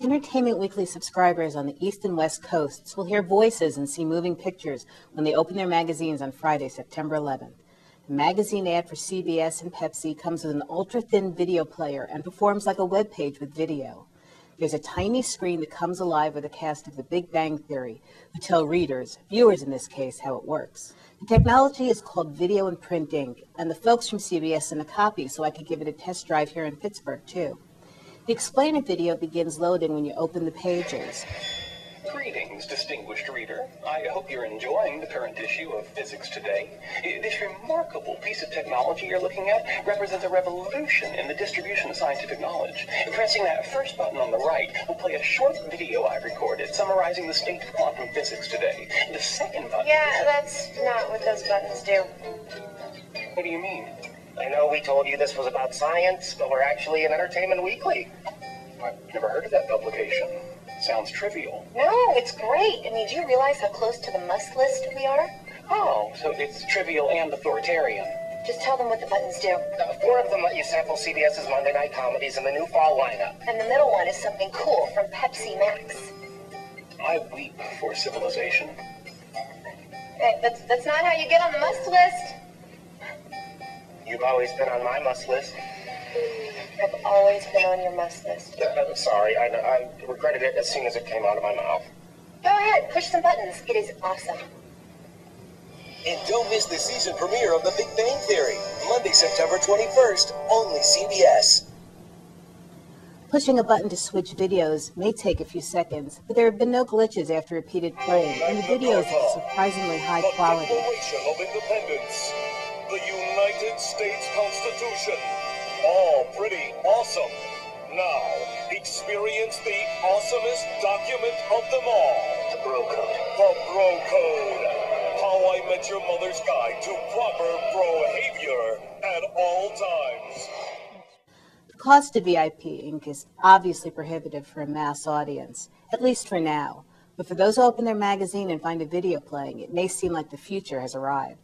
Entertainment Weekly subscribers on the East and West Coasts will hear voices and see moving pictures when they open their magazines on Friday, September 11th. The magazine ad for CBS and Pepsi comes with an ultra-thin video player and performs like a web page with video. There's a tiny screen that comes alive with a cast of The Big Bang Theory, who tell readers, viewers in this case, how it works. The technology is called Video In Print Ink, and the folks from CBS sent a copy so I could give it a test drive here in Pittsburgh, too. The explainer video begins loading when you open the pages. Greetings, distinguished reader. I hope you're enjoying the current issue of Physics Today. This remarkable piece of technology you're looking at represents a revolution in the distribution of scientific knowledge. Pressing that first button on the right will play a short video I've recorded summarizing the state of quantum physics today. The second button... Yeah, that's not what those buttons do. What do you mean? I know we told you this was about science, but we're actually an Entertainment Weekly. I've never heard of that publication. Sounds trivial. No, it's great. I mean, do you realize how close to the must list we are? Oh, so it's trivial and authoritarian. Just tell them what the buttons do. Uh, four of them let you sample CBS's Monday night comedies in the new fall lineup. And the middle one is something cool from Pepsi Max. I weep for civilization. Hey, that's, that's not how you get on the must list. You've always been on my must list. I've always been on your must list. Uh, I'm sorry, I, I regretted it as soon as it came out of my mouth. Go ahead, push some buttons. It is awesome. And don't miss the season premiere of The Big Bang Theory, Monday, September 21st, only CBS. Pushing a button to switch videos may take a few seconds, but there have been no glitches after repeated playing, and the videos are surprisingly high the quality. Declaration of Independence, the United States Constitution, all pretty awesome. Now, experience the awesomest document of them all. The bro code. The Bro Code. How I Met Your Mother's Guide to Proper Bro Behavior at all times. The cost of VIP ink is obviously prohibitive for a mass audience, at least for now. But for those who open their magazine and find a video playing, it may seem like the future has arrived.